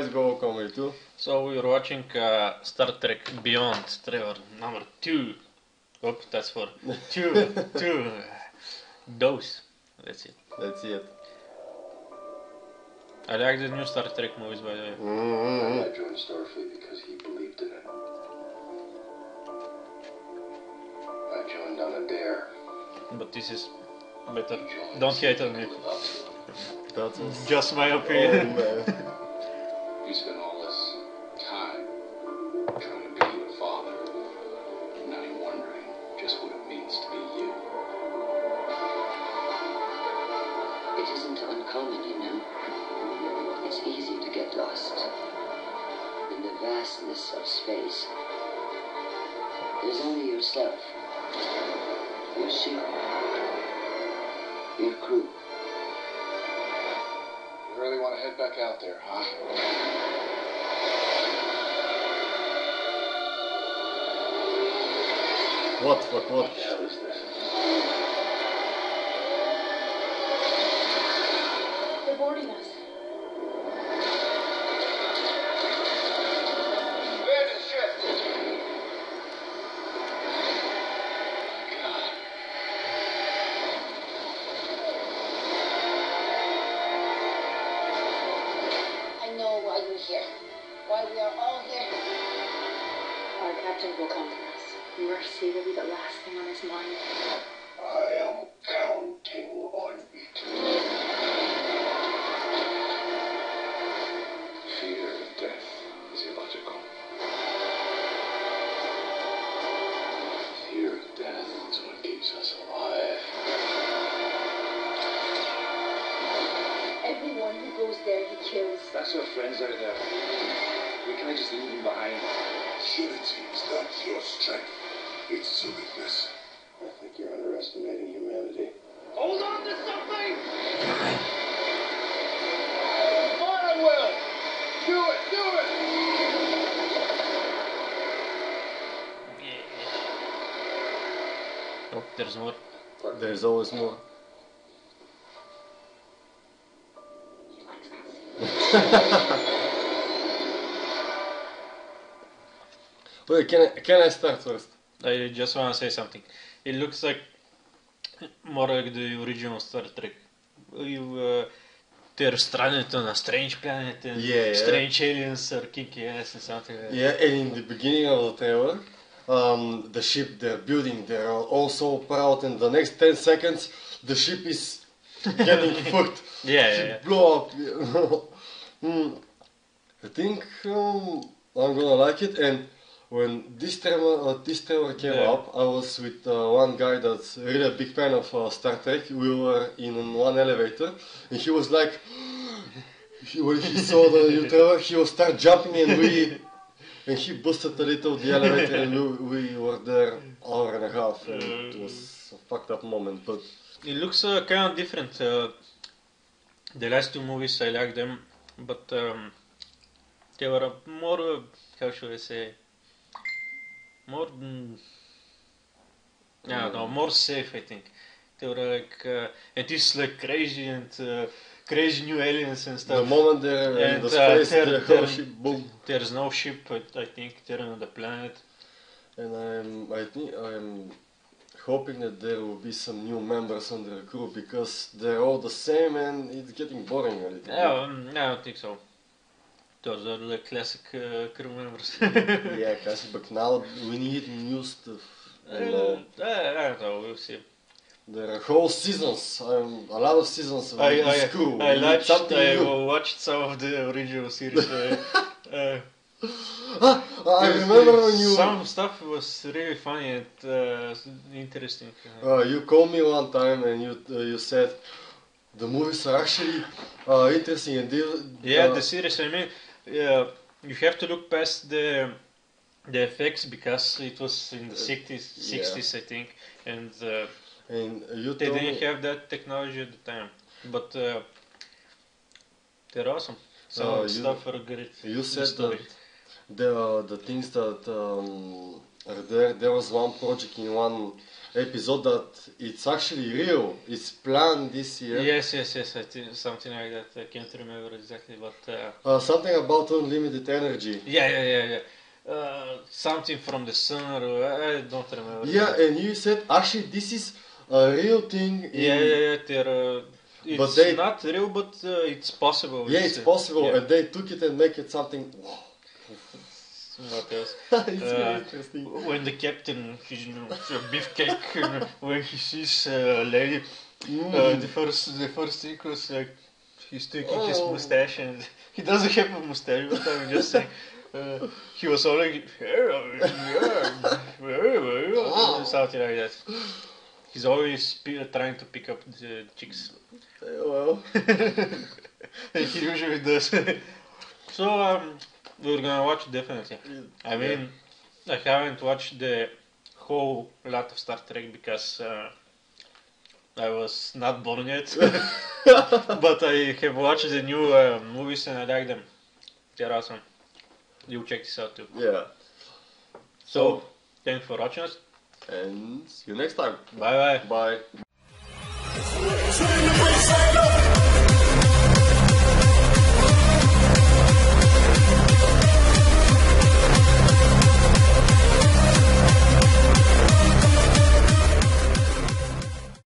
guys Global Comedy Two. So we are watching uh, Star Trek Beyond trailer number two. Oh, that's for two, two. Dose. That's it. That's it. I like the new Star Trek movies, by the way. Mm-hmm. I joined Starfleet because he believed in it. I joined on a dare. But this is better. Don't hate on me. without feeling. That was. Just my Oh, opinion. man. isn't uncommon, you know. It's easy to get lost in the vastness of space. There's only yourself, your ship, your crew. You really want to head back out there, huh? What? Fuck what? What the hell is this? Ship! I know why you're here. Why we are all here. Our captain will come for us. Mercy will be the last thing on his mind. I am counting on it. Kills. That's our friends out there. We can't just leave them behind. Unity is not your strength. It's a weakness. I think you're underestimating humanity. Hold on to something! Fire will! Do it! Do it! Oh, there's more. There's always more. Wait, can I, can I start first? I just want to say something. It looks like more like the original Star Trek. You, uh, they're stranded on a strange planet and Yeah, yeah. strange aliens are kicking ass and something like that. Yeah, and in the beginning of the trailer, um, the ship they're building, they're also proud, and the next 10 seconds, the ship is getting fucked. Yeah, yeah, yeah. blow up. Hmm. I think um, I'm gonna like it, and when this trailer, uh, this trailer came Yeah. up, I was with uh, one guy that's really a big fan of uh, Star Trek. We were in one elevator, and he was like, he, when he saw the new trailer, he was start jumping, and we, and he boosted a little the elevator, and we, we were there hour and a half, and it was a fucked up moment. But It looks uh, kind of different. Uh, the last two movies, I like them, but um, they were uh, more, uh, how should I say, more, mm, I don't more safe, I think. They were like, uh, and this is like crazy and uh, crazy new aliens and stuff. the moment they're in And, the uh, space, they're- the whole ship, boom. There's no ship, I, I think, they're on the planet. And I'm, I think I'm hoping that there will be some new members on the crew because they're all the same and it's getting boring a little No, um, I don't think so. Those are the classic uh, crew members. Yeah, classic, but now we need new stuff. And, uh, Uh, I don't know, we'll see. there are whole seasons, um, a lot of seasons of I, I, crew. I, need watched, I watched some of the original series. uh, uh, Ah, I remember when you Some stuff was really funny and uh, interesting. Uh, uh, you called me one time and you uh, you said the movies are actually uh, interesting and they, yeah, uh, the series. I mean, uh, you have to look past the the effects because it was in the 60s, yeah. I think, and uh, and you they didn't have that technology at the time. But uh, they're awesome. Some Uh, you- stuff are great. You said that the uh, the things that um, uh, there there was one project in one episode that it's actually real. It's planned this year. Yes, yes, yes. I think something like that. I can't remember exactly, but uh, Uh, something about unlimited energy. yeah, yeah, yeah, yeah. Uh, something from the sun, or I don't remember. Yeah, and you said actually this is a real thing. In, yeah, yeah, yeah. They're, uh, it's But they- not real, but uh, it's possible. Yeah, it's uh, possible, yeah. and they took it and make it something. What else? it's Uh, interesting. when the captain, he's you know, a beefcake, uh, when he sees uh, a lady, Mm. uh, the first the first thing was like he's taking his Oh. mustache and he doesn't have a mustache, but I'm just saying. Uh, he was like, Oh. something like that. He's always trying to pick up the chicks. Well, he usually does. so um, we're gonna watch definitely. I mean, I haven't watched the whole lot of Star Trek because uh, I was not born yet. but I have watched the new uh, movies and I like them. They're awesome. You check this out too. yeah. So, thanks for watching us. And see you next time. Bye bye. Bye.